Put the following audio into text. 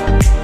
you.